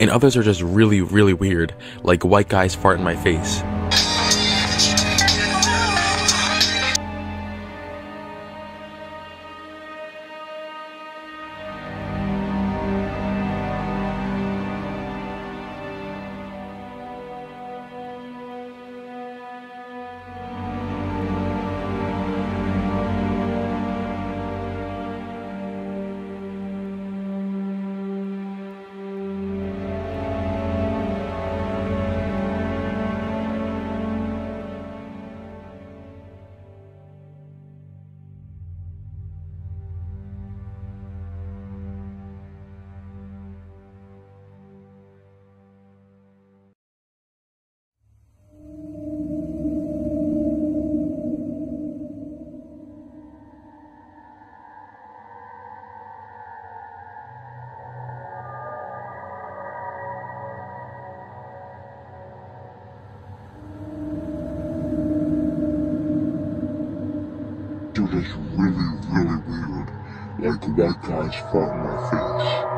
And others are just really, really weird, like white guys fart in my face. It's really, really weird. Like white guys fart my face.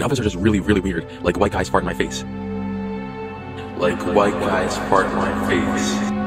And others are just really, really weird, like white guys fart in my face. Like white guys fart in my face.